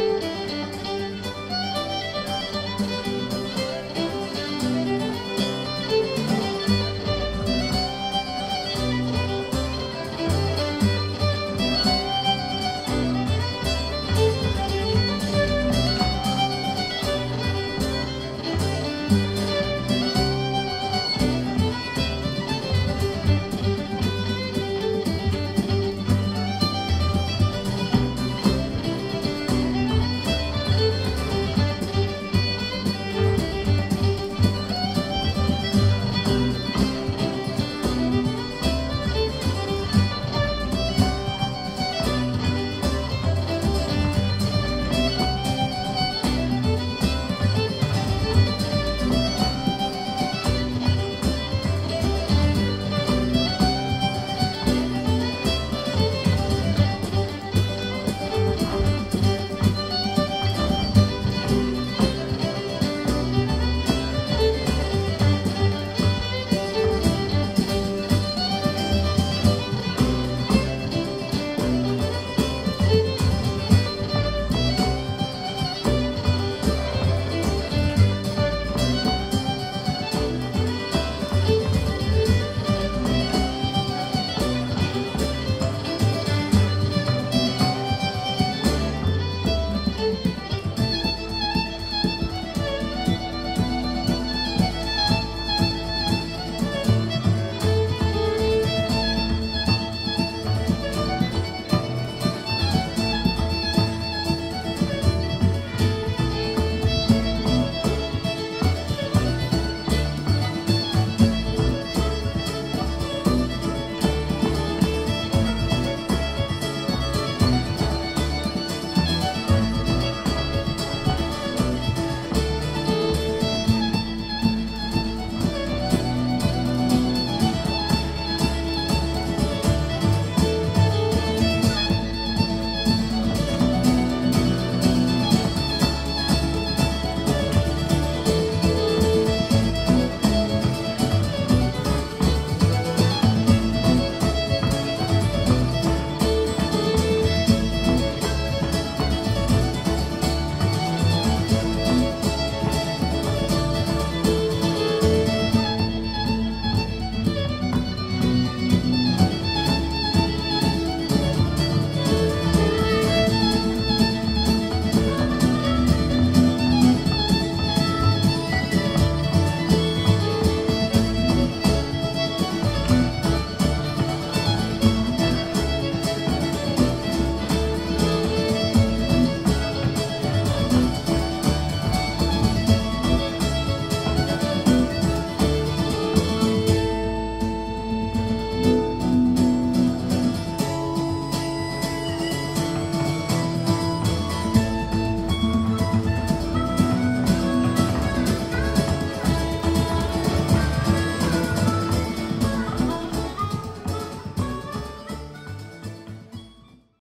Bye.